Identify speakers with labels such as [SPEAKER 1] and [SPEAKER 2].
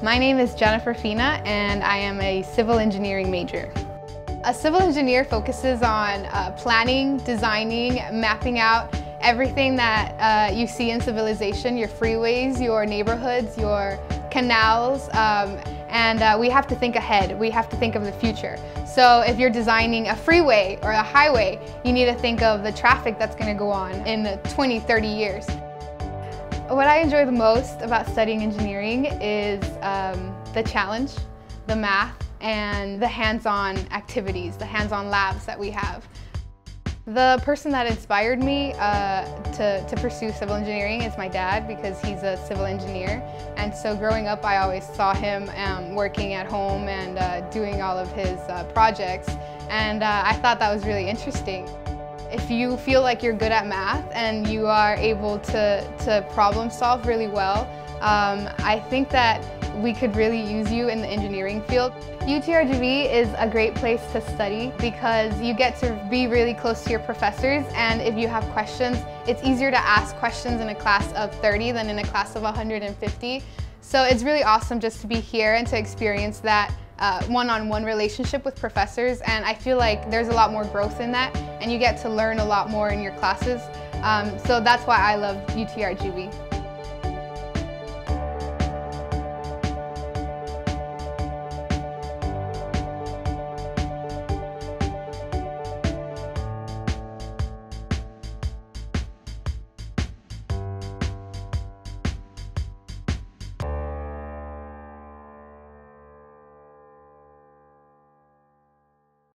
[SPEAKER 1] My name is Jennifer Fina and I am a civil engineering major. A civil engineer focuses on uh, planning, designing, mapping out everything that uh, you see in civilization, your freeways, your neighborhoods, your canals, um, and uh, we have to think ahead. We have to think of the future. So if you're designing a freeway or a highway, you need to think of the traffic that's going to go on in 20, 30 years. What I enjoy the most about studying engineering is um, the challenge, the math, and the hands-on activities, the hands-on labs that we have. The person that inspired me uh, to, to pursue civil engineering is my dad because he's a civil engineer. And so growing up, I always saw him um, working at home and uh, doing all of his uh, projects. And uh, I thought that was really interesting. If you feel like you're good at math and you are able to, to problem solve really well, um, I think that we could really use you in the engineering field. UTRGV is a great place to study because you get to be really close to your professors and if you have questions, it's easier to ask questions in a class of 30 than in a class of 150. So it's really awesome just to be here and to experience that uh, one-on-one -on -one relationship with professors and I feel like there's a lot more growth in that and you get to learn a lot more in your classes. Um, so that's why I love UTRGV.